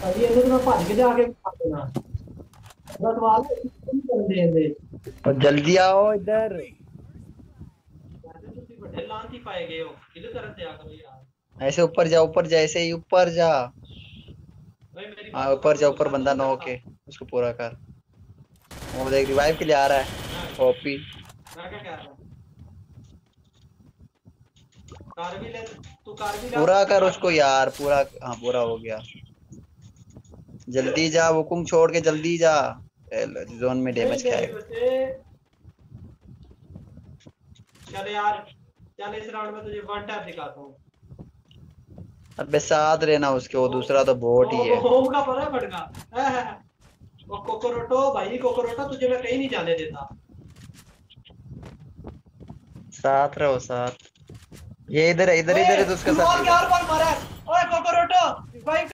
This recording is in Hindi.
ਅਸੀਂ ਇਹਨੂੰ ਤਾਂ ਭੱਜ ऐसे ऊपर जा ऊपर जा ऐसे ही ऊपर जा हाँ ऊपर जा ऊपर बंदा ना होके उसको पूरा कर वो देख रिवाइव के लिए आ रहा है ओपी पूरा कर उसको यार पूरा हाँ पूरा हो गया जल्दी जा हुकुम छोड़ के जल्दी जा। जोन में डैमेज खाएगा चल यार चल इस राउंड में तुझे वन टैप दिखाता हूँ। अबे साथ रहना उसके वो दूसरा तो बोट ही है। होम का पता है है। वो कोकोरोटो भाई कोकोरोटो तुझे मैं कहीं नहीं जाने देता। साथ रहो साथ। ये इधर है इधर इधर है तो उसके और साथ क्या और कौन मारा है? ओए कोकोरोटो भाई